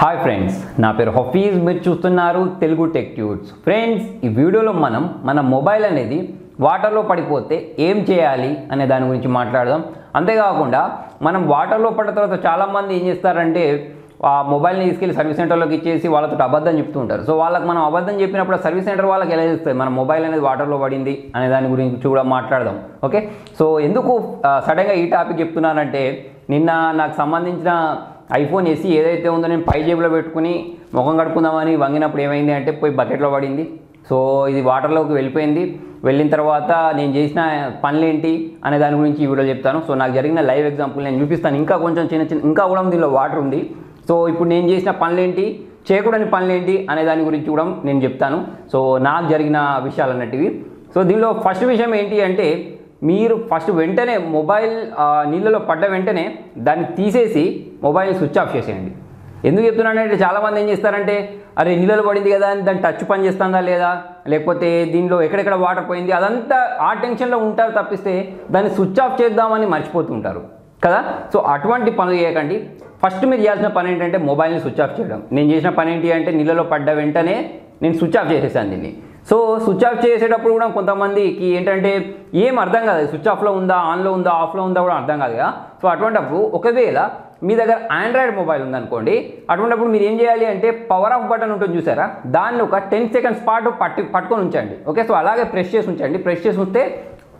Hi friends నా పేరు హఫీజ్. మీరు చూస్తున్నారు తెలుగు టెక్ ట్యూట్స్ ఫ్రెండ్స్ ఈ వీడియోలో మనం మన మొబైల్ అనేది వాటర్లో పడిపోతే ఏం చేయాలి అనే దాని గురించి మాట్లాడదాం. అంతేకాకుండా మనం వాటర్లో పడిన తర్వాత చాలామంది ఏం చేస్తారంటే ఆ మొబైల్ని తీసుకెళ్ళి సర్వీస్ సెంటర్లోకి ఇచ్చేసి వాళ్ళతో అబద్ధం చెప్తూ ఉంటారు. సో వాళ్ళకి మనం అబద్ధం చెప్పినప్పుడు సర్వీస్ సెంటర్ వాళ్ళకి ఎలా చేస్తుంది మన మొబైల్ అనేది వాటర్లో పడింది అనే దాని గురించి కూడా మాట్లాడదాం. ఓకే సో ఎందుకు సడన్గా ఈ టాపిక్ చెప్తున్నానంటే నిన్న నాకు సంబంధించిన ఐఫోన్ ఏసీ ఏదైతే ఉందో నేను పై జేబులో పెట్టుకుని ముఖం కడుపుకుందామని వంగినప్పుడు ఏమైంది అంటే పోయి బకెట్లో పడింది. సో ఇది వాటర్లోకి వెళ్ళిపోయింది. వెళ్ళిన తర్వాత నేను చేసిన పనులేంటి అనే దాని గురించి ఈ వీడియో చెప్తాను. సో నాకు జరిగిన లైవ్ ఎగ్జాంపుల్ నేను చూపిస్తాను. ఇంకా కొంచెం చిన్న చిన్న ఇంకా కూడా దీనిలో వాటర్ ఉంది. సో ఇప్పుడు నేను చేసిన పనులేంటి చేయకూడని పనులేంటి అనే దాని గురించి కూడా నేను చెప్తాను. సో నాకు జరిగిన విషయాలు అన్నట్టువి సో దీనిలో ఫస్ట్ విషయం ఏంటి అంటే మీరు ఫస్ట్ వెంటనే మొబైల్ నీళ్ళలో పడ్డ వెంటనే దాన్ని తీసేసి మొబైల్ని స్విచ్ ఆఫ్ చేసేయండి. ఎందుకు చెప్తున్నానంటే చాలామంది ఏం చేస్తారంటే అరే నీళ్ళలో పడింది కదా అని దాన్ని టచ్ పని చేస్తుందా లేదా? లేకపోతే దీనిలో ఎక్కడెక్కడ వాటర్ పోయింది? అదంతా ఆ టెన్షన్లో ఉంటారు తప్పిస్తే దాన్ని స్విచ్ ఆఫ్ చేద్దామని మర్చిపోతూ ఉంటారు. కదా? సో అటువంటి పనులు చేయకండి. ఫస్ట్ మీరు చేయాల్సిన పని ఏంటంటే మొబైల్ని స్విచ్ ఆఫ్ చేయడం. నేను చేసిన పని ఏంటి అంటే నీళ్ళలో పడ్డ వెంటనే నేను స్విచ్ ఆఫ్ చేసేసాను దీన్ని. సో స్విచ్ ఆఫ్ చేసేటప్పుడు కూడా కొంతమందికి ఏంటంటే ఏం అర్థం కాదు. స్విచ్ ఆఫ్లో ఉందా ఆన్లో ఉందా ఆఫ్లో ఉందా కూడా అర్థం కాదు కదా. సో అటువంటప్పుడు ఒకవేళ మీ దగ్గర ఆండ్రాయిడ్ మొబైల్ ఉందనుకోండి అటువంటిప్పుడు మీరు ఏం చేయాలి అంటే పవర్ ఆఫ్ బటన్ ఉంటుంది చూసారా? దాన్ని ఒక టెన్ సెకండ్స్ పాటు పట్టి పట్టుకొని ఉంచండి. ఓకే? సో అలాగే ప్రెస్ చేసి ఉంచండి. ప్రెస్ చేసి ఉంటే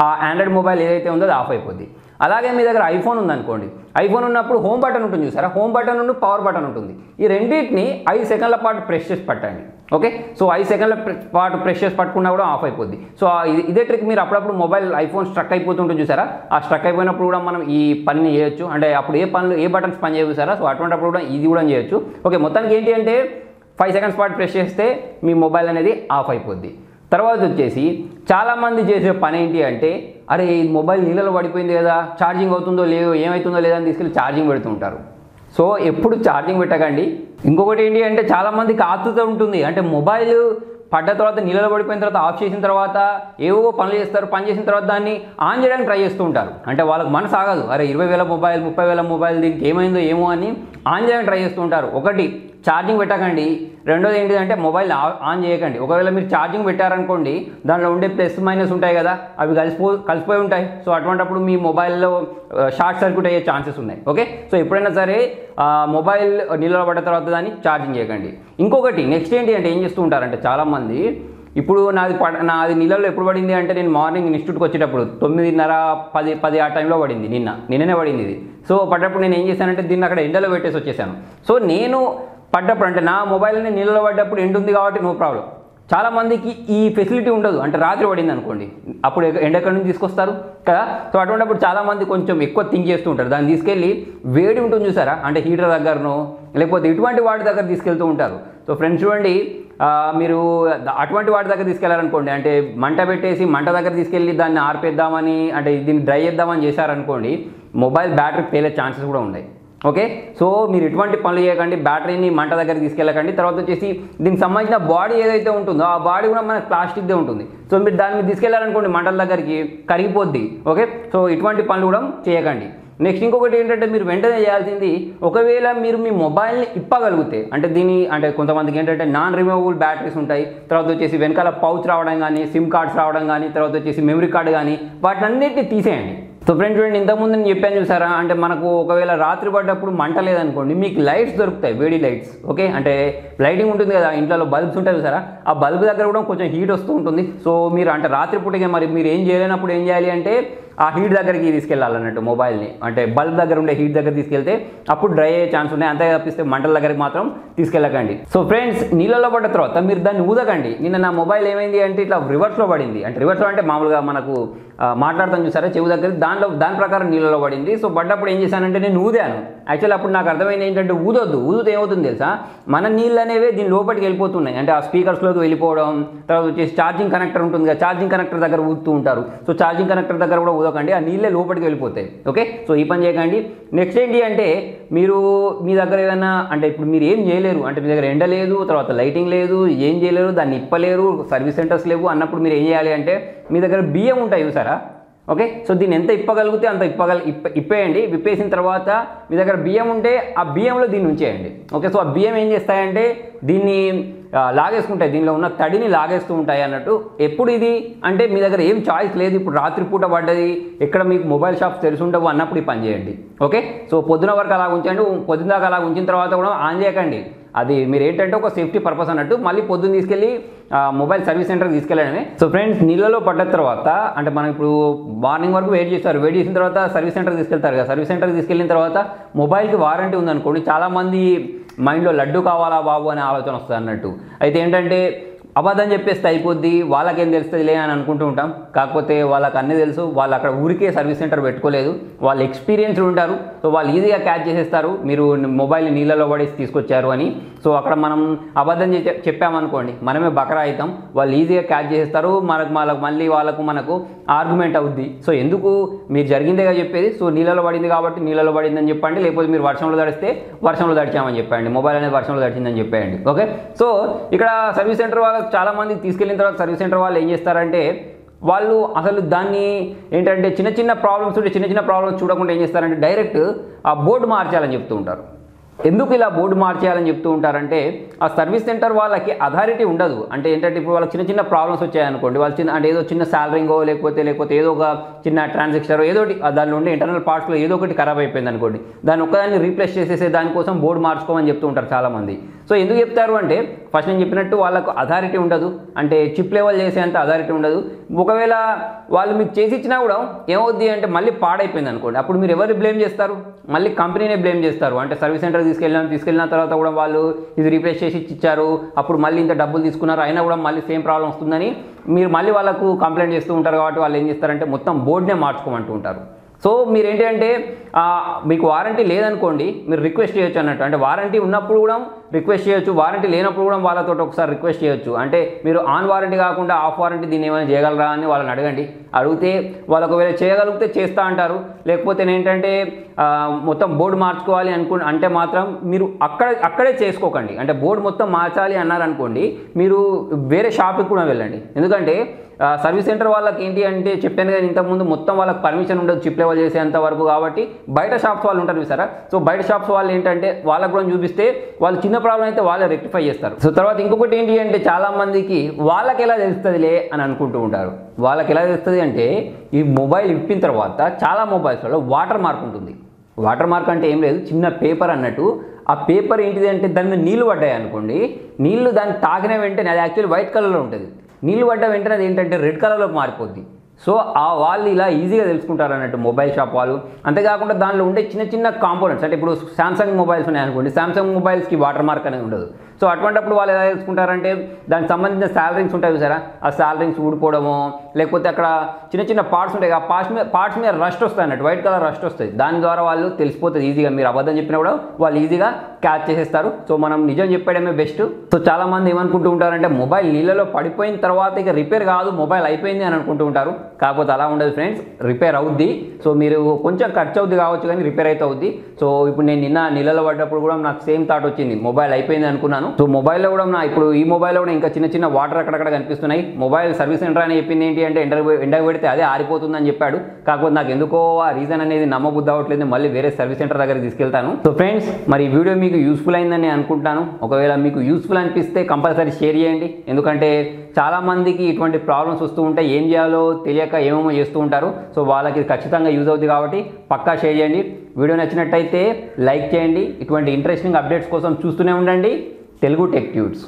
ఆ ఆండ్రాయిడ్ మొబైల్ ఏదైతే ఉందో అది ఆఫ్ అయిపోద్ది. అలాగే మీ దగ్గర ఐఫోన్ ఉందనుకోండి. ఐఫోన్ ఉన్నప్పుడు హోమ్ బటన్ ఉంటుంది చూసారా? హోమ్ బటన్ నుండి పవర్ బటన్ ఉంటుంది. ఈ రెండింటిని ఐదు సెకండ్ల పాటు ప్రెస్ చేసి పట్టండి. ఓకే? సో ఐదు సెకండ్ల పాటు ప్రెస్ చేసి పట్టుకున్నా కూడా ఆఫ్ అయిపోద్ది. సో ఇది- ఇదే ట్రిక్ మీరు అప్పుడప్పుడు మొబైల్ ఐఫోన్ స్ట్రక్ అయిపోతుంటుంది చూసారా? ఆ స్ట్రక్ అయిపోయినప్పుడు కూడా మనం ఈ పనిని చేయొచ్చు. అంటే అప్పుడు ఏ పనులు ఏ బటన్స్ పని చేయవు సో అటువంటిప్పుడు కూడా ఇది కూడా చేయొచ్చు. ఓకే? మొత్తానికి ఏంటి అంటే ఫైవ్ సెకండ్స్ పాటు ప్రెస్ చేస్తే మీ మొబైల్ అనేది ఆఫ్ అయిపోద్ది. తర్వాత వచ్చేసి చాలామంది చేసే పని ఏంటి అంటే అరే ఈ మొబైల్ నీళ్ళలో పడిపోయింది కదా ఛార్జింగ్ అవుతుందో లేదో ఏమవుతుందో లేదని తీసుకెళ్ళి ఛార్జింగ్ పెడుతుంటారు సో ఎప్పుడు ఛార్జింగ్ పెట్టకండి. ఇంకొకటి ఏంటి అంటే చాలామందికి ఆతృత ఉంటుంది. అంటే మొబైల్ పడ్డ తర్వాత నీళ్ళలో పడిపోయిన తర్వాత ఆఫ్ చేసిన తర్వాత ఏవో పనులు చేస్తారు పని చేసిన తర్వాత దాన్ని ఆన్ చేయడానికి ట్రై చేస్తూ ఉంటారు. అంటే వాళ్ళకి మనసు ఆగదు. అరే ఇరవై వేల మొబైల్ ముప్పై వేల మొబైల్ దీనికి ఏమైందో ఏమో అని ఆన్ చేయడానికి ట్రై చేస్తూ ఉంటారు. ఒకటి ఛార్జింగ్ పెట్టకండి. రెండోది ఏంటిదంటే మొబైల్ ఆన్ చేయకండి. ఒకవేళ మీరు ఛార్జింగ్ పెట్టారనుకోండి దానిలో ఉండే ప్లస్ మైనస్ ఉంటాయి కదా అవి కలిసిపో కలిసిపోయి ఉంటాయి. సో అటువంటిప్పుడు మీ మొబైల్లో షార్ట్ సర్క్యూట్ అయ్యే ఛాన్సెస్ ఉన్నాయి. ఓకే? సో ఎప్పుడైనా సరే మొబైల్ నీళ్ళలో తర్వాత దాన్ని ఛార్జింగ్ చేయకండి. ఇంకొకటి నెక్స్ట్ ఏంటి అంటే ఏం చేస్తూ ఉంటారంటే చాలామంది ఇప్పుడు నాది పడ నాది నీళ్ళలో ఎప్పుడు పడింది అంటే నేను మార్నింగ్ ఇన్స్టిట్యూట్కి వచ్చేటప్పుడు తొమ్మిదిన్నర పది పది ఆ టైంలో పడింది నిన్న. నిన్ననే పడింది ఇది. సో పడ్డప్పుడు నేను ఏం చేశానంటే దీన్ని అక్కడ ఎండలో పెట్టేసి వచ్చేసాను. సో నేను పడ్డప్పుడు అంటే నా మొబైల్ని నీళ్ళలో పడ్డప్పుడు ఎండ ఉంది కాబట్టి నో ప్రాబ్లం చాలామందికి ఈ ఫెసిలిటీ ఉండదు. అంటే రాత్రి పడింది అనుకోండి. అప్పుడు ఎండ ఎక్కడి నుంచి తీసుకొస్తారు? కదా? సో అటువంటిప్పుడు చాలామంది కొంచెం ఎక్కువ థింక్ చేస్తూ ఉంటారు. దాన్ని తీసుకెళ్ళి వేడి ఉంటుంది చూసారా? అంటే హీటర్ దగ్గరనో లేకపోతే ఇటువంటి వాటి దగ్గర తీసుకెళ్తూ ఉంటారు. సో ఫ్రెండ్స్ చూడండి మీరు అటువంటి వాటి దగ్గర తీసుకెళ్ళారనుకోండి. అంటే మంట పెట్టేసి మంట దగ్గర తీసుకెళ్ళి దాన్ని ఆర్పేద్దామని అంటే దీన్ని డ్రై చేద్దామని చేశారనుకోండి మొబైల్ బ్యాటరీ పేలే ఛాన్సెస్ కూడా ఉన్నాయి. ఓకే? సో మీరు ఎటువంటి పనులు చేయకండి బ్యాటరీని మంట దగ్గర తీసుకెళ్ళకండి. తర్వాత వచ్చేసి దీనికి సంబంధించిన బాడీ ఏదైతే ఉంటుందో ఆ బాడీ కూడా మనకి ప్లాస్టిక్దే ఉంటుంది. సో మీరు దాన్ని తీసుకెళ్ళాలనుకోండి మంటల దగ్గరికి కరిగిపోద్ది. ఓకే? సో ఇటువంటి పనులు కూడా చేయకండి. నెక్స్ట్ ఇంకొకటి ఏంటంటే మీరు వెంటనే చేయాల్సింది ఒకవేళ మీరు మీ మొబైల్ని ఇప్పగలిగితే అంటే దీని అంటే కొంతమందికి ఏంటంటే నాన్ రిమూవబుల్ బ్యాటరీస్ ఉంటాయి. తర్వాత వచ్చేసి వెనకాల పౌచ్ రావడం కానీ సిమ్ కార్డ్స్ రావడం కానీ తర్వాత వచ్చేసి మెమరీ కార్డు కానీ వాటిని తీసేయండి. సో ఫ్రెండ్స్ చూడండి ఇంతకుముందు నేను చెప్పాను చూసారా? అంటే మనకు ఒకవేళ రాత్రి పడ్డప్పుడు మంట లేదనుకోండి మీకు లైట్స్ దొరుకుతాయి వేడి లైట్స్ ఓకే? అంటే లైటింగ్ ఉంటుంది కదా ఇంట్లో బల్బ్స్ ఉంటాయి చూసారా? ఆ బల్బ్ దగ్గర కూడా కొంచెం హీట్ వస్తూ ఉంటుంది. సో మీరు అంటే రాత్రి పూటగా మరి మీరు ఏం చేయలేనప్పుడు ఏం చేయాలి అంటే ఆ హీట్ దగ్గరికి తీసుకెళ్ళాలన్నట్టు మొబైల్ని అంటే బల్బ్ దగ్గర ఉండే హీట్ దగ్గర తీసుకెళ్తే అప్పుడు డ్రై అయ్యే ఛాన్స్ ఉన్నాయి. అంతే తప్పిస్తే మంటల దగ్గరికి మాత్రం తీసుకెళ్ళకండి. సో ఫ్రెండ్స్ నీళ్ళలో పడ్డ తర్వాత మీరు దాన్ని ఊదకండి. నిన్న నా మొబైల్ ఏమైంది అంటే ఇట్లా రివర్స్లో పడింది. అంటే రివర్స్లో అంటే మామూలుగా మనకు మాట్లాడతాను మాట్లాడతాం చూసారా? చెవు దగ్గర దానిలో దాని ప్రకారం నీళ్ళలో పడింది. సో పడ్డప్పుడు ఏం చేశానంటే నేను ఊదాను. యాక్చువల్ అప్పుడు నాకు అర్థమైంది ఏంటంటే ఊదొద్దు. ఊదితే ఏమవుతుంది తెలుసా? మన నీళ్ళు అనేవి దీని లోపలికి వెళ్ళిపోతున్నాయి. అంటే ఆ స్పీకర్స్లోకి వెళ్ళిపోవడం తర్వాత వచ్చేసి ఛార్జింగ్ కనెక్టర్ ఉంటుంది కదా ఛార్జింగ్ కనెక్టర్ దగ్గర ఊదుతూ ఉంటారు. సో ఛార్జింగ్ కనెక్టర్ దగ్గర కూడా ఊదకండి ఆ నీళ్ళే లోపలికి వెళ్ళిపోతాయి. ఓకే? సో ఈ పని చేయకండి. నెక్స్ట్ ఏంటి అంటే మీరు మీ దగ్గర ఏదైనా అంటే ఇప్పుడు మీరు ఏం చేయలేరు అంటే మీ దగ్గర ఎండ లేదు తర్వాత లైటింగ్ లేదు ఏం చేయలేరు దాన్ని ఇప్పలేరు సర్వీస్ సెంటర్స్ లేవు అన్నప్పుడు మీరు ఏం చేయాలి అంటే మీ దగ్గర బియ్యం ఉంటాయి చూసారా? ఓకే? సో దీన్ని ఎంత ఇప్పగలిగితే అంత ఇప్పగల ఇప్ప ఇప్పేయండి. విప్పేసిన తర్వాత మీ దగ్గర బియ్యం ఉంటే ఆ బియ్యంలో దీన్ని ఉంచేయండి. ఓకే? సో ఆ బియ్యం ఏం చేస్తాయంటే దీన్ని లాగేసుకుంటాయి. దీనిలో ఉన్న తడిని లాగేస్తూ ఉంటాయి అన్నట్టు. ఎప్పుడు ఇది? అంటే మీ దగ్గర ఏం చాయిస్ లేదు. ఇప్పుడు రాత్రిపూట పడ్డది. ఎక్కడ మీకు మొబైల్ షాప్స్ తెలిసి ఉండవు అన్నప్పుడు ఈ పని చేయండి. ఓకే? సో పొద్దున వరకు అలా ఉంచండి. పొద్దున దాకా అలా ఉంచిన తర్వాత కూడా ఆన్ చేయకండి. అది మీరు ఏంటంటే ఒక సేఫ్టీ పర్పస్ అన్నట్టు మళ్ళీ పొద్దున్న తీసుకెళ్ళి ఆ, మొబైల్ సర్వీస్ సెంటర్కి తీసుకెళ్ళడమే. సో ఫ్రెండ్స్ నీళ్ళలో పడ్డ తర్వాత అంటే మనం ఇప్పుడు మార్నింగ్ వరకు వెయిట్ చేస్తారు. వెయిట్ చేసిన తర్వాత సర్వీస్ సెంటర్కి తీసుకెళ్తారు కదా. సర్వీస్ సెంటర్కి తీసుకెళ్ళిన తర్వాత మొబైల్కి వారంటీ ఉందనుకోండి చాలామంది మైండ్లో లడ్డు కావాలా బాబు అనే ఆలోచన వస్తుంది అన్నట్టు. అయితే ఏంటంటే అబద్ధం చెప్పేస్తే అయిపోద్ది వాళ్ళకేం తెలుస్తుందిలే అని అనుకుంటూ ఉంటాం. కాకపోతే వాళ్ళకి అన్నీ తెలుసు వాళ్ళు అక్కడ ఊరికే సర్వీస్ సెంటర్ పెట్టుకోలేదు. వాళ్ళు ఎక్స్పీరియన్స్డ్ ఉంటారు సో వాళ్ళు ఈజీగా క్యాచ్ చేసేస్తారు. మీరు మొబైల్ నీళ్ళలో పడేసి తీసుకొచ్చారు అని. సో అక్కడ మనం అబద్ధం చెప్పామనుకోండి మనమే బకరా అవుతాం. వాళ్ళు ఈజీగా క్యాచ్ చేసేస్తారు మనకు వాళ్ళకు మళ్ళీ వాళ్ళకు మనకు ఆర్గ్యుమెంట్ అవుద్ది. సో ఎందుకు? మీరు జరిగిందేగా చెప్పేది సో నీళ్ళలో పడింది కాబట్టి నీళ్ళలో పడిందని చెప్పండి. లేకపోతే మీరు వర్షంలో తడిస్తే వర్షంలో తడిచామని చెప్పండి. మొబైల్ అనేది వర్షంలో తడిచిందని చెప్పేయండి. ఓకే? సో ఇక్కడ సర్వీస్ సెంటర్ వాళ్ళ చాలా మంది తీసుకెళ్ళిన తర్వాత సర్వీస్ సెంటర్ వాళ్ళు ఏం చేస్తారంటే వాళ్ళు అసలు దాన్ని ఏంటంటే చిన్న చిన్న ప్రాబ్లమ్స్ ఉంటే చిన్న చిన్న ప్రాబ్లమ్స్ చూడకుండా ఏం చేస్తారంటే డైరెక్ట్ ఆ బోర్డు మార్చాలని చెప్తూ ఉంటారు. ఎందుకు ఇలా బోర్డు మార్చేయాలని చెప్తూ ఉంటారంటే ఆ సర్వీస్ సెంటర్ వాళ్ళకి అథారిటీ ఉండదు. అంటే ఏంటంటే ఇప్పుడు వాళ్ళకి చిన్న చిన్న ప్రాబ్లమ్స్ వచ్చాయనుకోండి వాళ్ళు చిన్న అంటే ఏదో చిన్న శాలరింగో లేకపోతే లేకపోతే ఏదో ఒక చిన్న ట్రాన్సాక్షన్ ఏదో ఒకటి దాని దానిలో ఉండే ఇంటర్నల్ పార్ట్స్లో ఏదో ఒకటి ఖరాబ్ అయిపోయింది అనుకోండి దాన్ని ఒక్కదాన్ని రీప్లేస్ చేసేసే దానికోసం బోర్డు మార్చుకోమని చెప్తూ ఉంటారు చాలామంది. సో ఎందుకు చెప్తారు అంటే ఫస్ట్ నేను చెప్పినట్టు వాళ్ళకు అథారిటీ ఉండదు. అంటే చిప్ లెవెల్ చేసేంత అథారిటీ ఉండదు. ఒకవేళ వాళ్ళు మీకు చేసి ఇచ్చినా కూడా ఏమవుద్ది అంటే మళ్ళీ పాడైపోయింది అనుకోండి. అప్పుడు మీరు ఎవరిని బ్లేమ్ చేస్తారు? మళ్ళీ కంపెనీనే బ్లేమ్ చేస్తారు. అంటే సర్వీస్ సెంటర్ తీసుకెళ్ళిన తీసుకెళ్ళిన తర్వాత కూడా వాళ్ళు ఇది రీప్లేస్ చేసి ఇచ్చారు. అప్పుడు మళ్ళీ ఇంత డబ్బులు తీసుకున్నారు. అయినా కూడా మళ్ళీ సేమ్ ప్రాబ్లం వస్తుందని మీరు మళ్ళీ వాళ్ళకు కంప్లైంట్ చేస్తూ ఉంటారు కాబట్టి వాళ్ళు ఏం చేస్తారంటే మొత్తం బోర్డునే మార్చుకోమంటూ ఉంటారు. సో మీరు ఏంటంటే మీకు వారంటీ లేదనుకోండి మీరు రిక్వెస్ట్ చేయొచ్చు అన్నట్టు. అంటే వారంటీ ఉన్నప్పుడు కూడా రిక్వెస్ట్ చేయొచ్చు. వారంటీ లేనప్పుడు కూడా వాళ్ళతో ఒకసారి రిక్వెస్ట్ చేయొచ్చు. అంటే మీరు ఆన్ వారంటీ కాకుండా ఆఫ్ వారంటీ దీన్ని ఏమైనా చేయగలరా అని వాళ్ళని అడగండి. అడిగితే వాళ్ళు ఒకవేళ చేయగలిగితే చేస్తా అంటారు. లేకపోతే ఏంటంటే మొత్తం బోర్డు మార్చుకోవాలి అనుకు అంటే మాత్రం మీరు అక్కడ అక్కడే చేసుకోకండి. అంటే బోర్డు మొత్తం మార్చాలి అన్నారనుకోండి మీరు వేరే షాప్కి కూడా వెళ్ళండి. ఎందుకంటే సర్వీస్ సెంటర్ వాళ్ళకి ఏంటి అంటే చెప్పాను కదా ఇంతకుముందు మొత్తం వాళ్ళకి పర్మిషన్ ఉండదు చిప్ లెవెల్ చేసేంత వరకు కాబట్టి బయట షాప్స్ వాళ్ళు ఉంటారు చూసారా? సో బయట షాప్స్ వాళ్ళు ఏంటంటే వాళ్ళకు కూడా చూపిస్తే వాళ్ళు చిన్న ప్రాబ్లం అయితే వాళ్ళే రెక్టిఫై చేస్తారు. సో తర్వాత ఇంకొకటి ఏంటి అంటే చాలా మందికి వాళ్ళకి ఎలా తెలుస్తుందిలే అని అనుకుంటూ ఉంటారు. వాళ్ళకి ఎలా తెలుస్తుంది అంటే ఈ మొబైల్ ఇప్పిన తర్వాత చాలా మొబైల్స్లో వాటర్ మార్క్ ఉంటుంది. వాటర్ మార్క్ అంటే ఏం లేదు చిన్న పేపర్ అన్నట్టు. ఆ పేపర్ ఏంటిది అంటే దాని మీద నీళ్ళు పడ్డాయి అనుకోండి. నీళ్ళు దాన్ని తాకిన వెంటనే అది యాక్చువల్లీ వైట్ కలర్లో ఉంటుంది. నీళ్ళు పడ్డ వెంటనే అది ఏంటంటే రెడ్ కలర్లోకి మారిపోద్ది. సో ఆ వాళ్ళు ఇలా ఈజీగా తెలుసుకుంటారు అన్నట్టు మొబైల్ షాప్ వాళ్ళు. అంతేకాకుండా దానిలో ఉండే చిన్న చిన్న కాంపోనెంట్స్ అంటే ఇప్పుడు శాంసంగ్ మొబైల్స్ ఉన్నాయి అనుకోండి శాంసంగ్ మొబైల్స్కి వాటర్ మార్క్ అనేది ఉండదు. సో అటువంటిప్పుడు వాళ్ళు ఎలా తెలుసుకుంటారంటే దానికి సంబంధించిన శాలరీస్ ఉంటాయి చూసారా? ఆ శాలరీస్ ఊడిపోవడము లేకపోతే అక్కడ చిన్న చిన్న పార్ట్స్ ఉంటాయి ఆ పార్ట్స్ మీద పార్ట్స్ మీద రస్ట్ వస్తాయి అన్నట్టు వైట్ కలర్ రస్ట్ వస్తుంది దాని ద్వారా వాళ్ళు తెలిసిపోతుంది ఈజీగా. మీరు అబద్ధం చెప్పినా కూడా వాళ్ళు ఈజీగా క్యాచ్ చేసేస్తారు. సో మనం నిజం చెప్పడమే బెస్ట్ సో చాలామంది ఏమనుకుంటూ ఉంటారంటే మొబైల్ నీళ్ళలో పడిపోయిన తర్వాత ఇక రిపేర్ కాదు మొబైల్ అయిపోయింది అని అనుకుంటూ ఉంటారు. కాకపోతే అలా ఉండదు ఫ్రెండ్స్ రిపేర్ అవుద్ది. సో మీరు కొంచెం ఖర్చు అవుద్ది కావచ్చు కానీ రిపేర్ అయితే అవుద్ది. సో ఇప్పుడు నేను నిన్న నీళ్ళలో పడ్డప్పుడు కూడా నాకు సేమ్ థాట్ వచ్చింది. మొబైల్ అయిపోయింది అనుకున్నాను. సో మొబైల్లో కూడా నా ఇప్పుడు ఈ మొబైల్లో కూడా ఇంకా చిన్న చిన్న వాటర్ అక్కడక్కడ కనిపిస్తున్నాయి. మొబైల్ సర్వీస్ సెంటర్ అని చెప్పింది ఏంటి? అంటే ఎండ ఎండకు పెడితే అదే ఆరిపోతుందని చెప్పాడు. కాకపోతే నాకు ఎందుకో ఆ రీజన్ అనేది నమ్మబుద్ధి అవ్వట్లేదు. మళ్ళీ వేరే సర్వీస్ సెంటర్ దగ్గర తీసుకెళ్తాను. సో ఫ్రెండ్స్ మరి ఈ వీడియో మీకు యూస్ఫుల్ అయిందని నేను అనుకుంటాను. ఒకవేళ మీకు యూస్ఫుల్ అనిపిస్తే కంపల్సరీ షేర్ చేయండి. ఎందుకంటే చాలామందికి ఇటువంటి ప్రాబ్లమ్స్ వస్తూ ఉంటాయి. ఏం చేయాలో తెలియక ఏమేమో చేస్తూ ఉంటారు. సో వాళ్ళకి ఖచ్చితంగా యూజ్ అవుతుంది కాబట్టి పక్కా షేర్ చేయండి. వీడియో నచ్చినట్టయితే లైక్ చేయండి. ఇటువంటి ఇంట్రెస్టింగ్ అప్డేట్స్ కోసం చూస్తూనే ఉండండి. Telugu tech tuts